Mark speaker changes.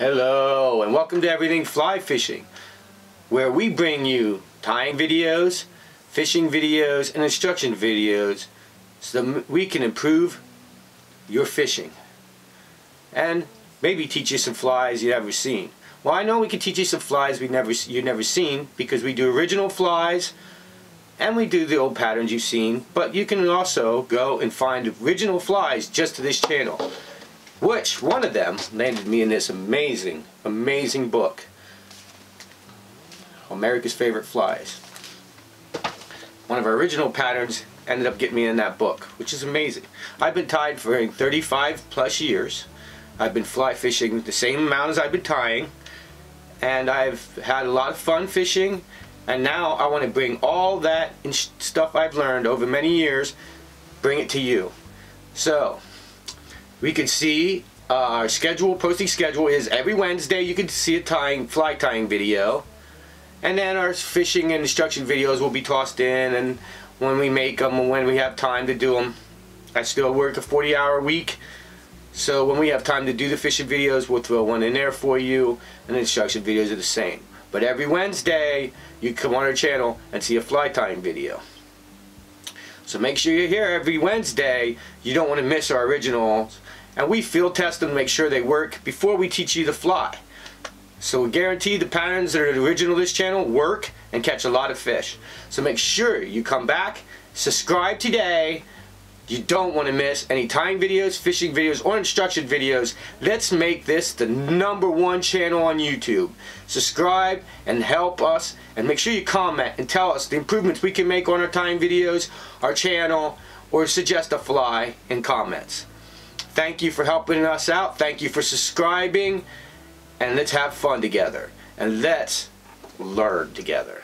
Speaker 1: Hello and welcome to Everything Fly Fishing where we bring you tying videos, fishing videos, and instruction videos so that we can improve your fishing and maybe teach you some flies you've never seen. Well I know we can teach you some flies we never you've never seen because we do original flies and we do the old patterns you've seen but you can also go and find original flies just to this channel which one of them landed me in this amazing amazing book? America's Favorite Flies. One of our original patterns ended up getting me in that book which is amazing. I've been tied for 35 plus years. I've been fly fishing the same amount as I've been tying and I've had a lot of fun fishing and now I want to bring all that stuff I've learned over many years bring it to you. So we can see uh, our schedule posting schedule is every Wednesday you can see a tying fly tying video. And then our fishing and instruction videos will be tossed in and when we make them and when we have time to do them I still work a 40 hour week so when we have time to do the fishing videos we'll throw one in there for you and the instruction videos are the same. But every Wednesday, you come on our channel and see a fly tying video. So make sure you're here every Wednesday. You don't want to miss our originals. And we field test them to make sure they work before we teach you to fly. So we guarantee the patterns that are original of this channel work and catch a lot of fish. So make sure you come back, subscribe today, you don't want to miss any tying videos, fishing videos, or instruction videos. Let's make this the number one channel on YouTube. Subscribe and help us and make sure you comment and tell us the improvements we can make on our tying videos, our channel, or suggest a fly in comments. Thank you for helping us out. Thank you for subscribing. And let's have fun together. And let's learn together.